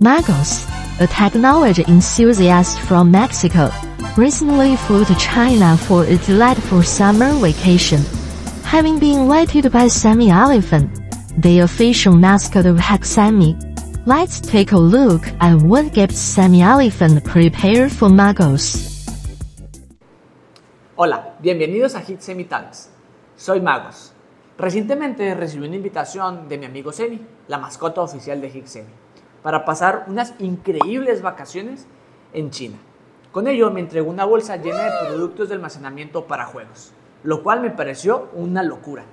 Magos, a technology enthusiast from Mexico, recently flew to China for a delightful summer vacation. Having been invited by Sammy Elephant, the official mascot of Haxami, let's take a look at what gifts Sammy Elephant prepared for Magos. Hola, bienvenidos a Hit Semi. Soy Magos. Recientemente recibí una invitación de mi amigo Semi, la mascota oficial de Hit Semi, para pasar unas increíbles vacaciones en China. Con ello me entregó una bolsa llena de productos de almacenamiento para juegos, lo cual me pareció una locura,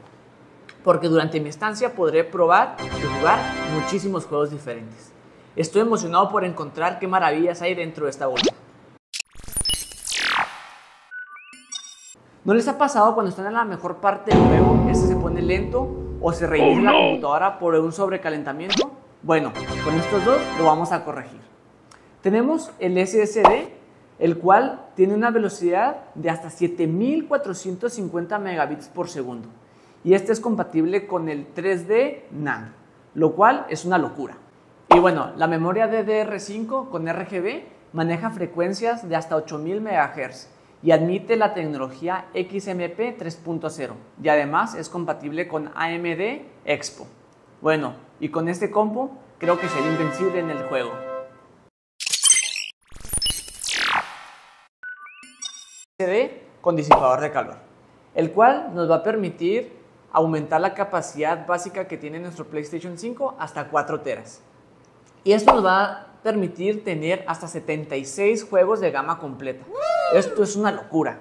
porque durante mi estancia podré probar y jugar muchísimos juegos diferentes. Estoy emocionado por encontrar qué maravillas hay dentro de esta bolsa. ¿No les ha pasado cuando están en la mejor parte del juego, este se pone lento o se reinicia la computadora por un sobrecalentamiento? Bueno, con estos dos lo vamos a corregir. Tenemos el SSD, el cual tiene una velocidad de hasta 7450 megabits por segundo. Y este es compatible con el 3D NAND, lo cual es una locura. Y bueno, la memoria DDR5 con RGB maneja frecuencias de hasta 8000 MHz y admite la tecnología XMP 3.0 y además es compatible con AMD Expo. Bueno, y con este combo creo que sería invencible en el juego. CD con disipador de calor, el cual nos va a permitir aumentar la capacidad básica que tiene nuestro PlayStation 5 hasta 4 teras. Y esto nos va a permitir tener hasta 76 juegos de gama completa. Esto es una locura.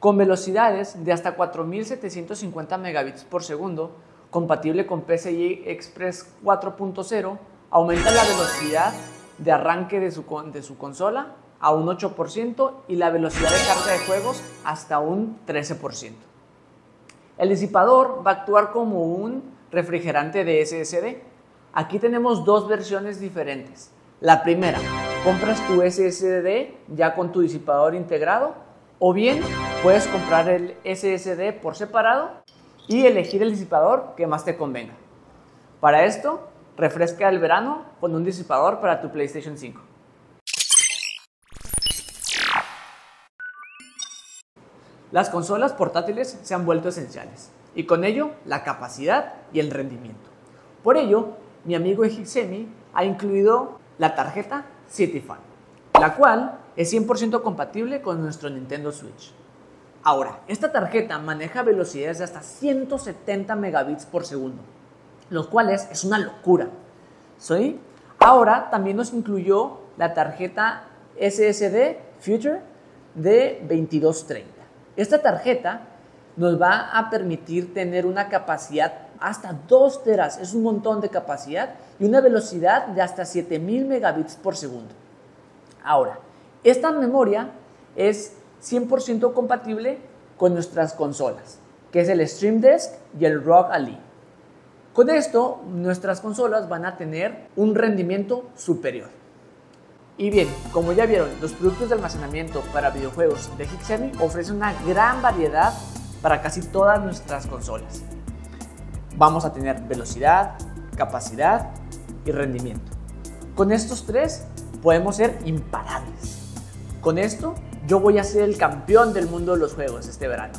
Con velocidades de hasta 4750 megabits por segundo, compatible con PCI Express 4.0, aumenta la velocidad de arranque de su, de su consola a un 8% y la velocidad de carga de juegos hasta un 13%. El disipador va a actuar como un refrigerante de SSD. Aquí tenemos dos versiones diferentes. La primera, compras tu SSD ya con tu disipador integrado o bien puedes comprar el SSD por separado y elegir el disipador que más te convenga. Para esto, refresca el verano con un disipador para tu PlayStation 5. Las consolas portátiles se han vuelto esenciales y con ello la capacidad y el rendimiento. Por ello, mi amigo Hixemi ha incluido la tarjeta CityFun, la cual es 100% compatible con nuestro Nintendo Switch. Ahora, esta tarjeta maneja velocidades de hasta 170 megabits por segundo, los cuales es una locura. ¿Sí? Ahora también nos incluyó la tarjeta SSD Future de 2230. Esta tarjeta nos va a permitir tener una capacidad hasta 2 teras, es un montón de capacidad y una velocidad de hasta 7000 megabits por segundo. Ahora, esta memoria es 100% compatible con nuestras consolas, que es el Stream Desk y el ROG Ali. Con esto, nuestras consolas van a tener un rendimiento superior. Y bien, como ya vieron, los productos de almacenamiento para videojuegos de Hixemi ofrecen una gran variedad para casi todas nuestras consolas. Vamos a tener velocidad, capacidad y rendimiento. Con estos tres podemos ser imparables. Con esto yo voy a ser el campeón del mundo de los juegos este verano.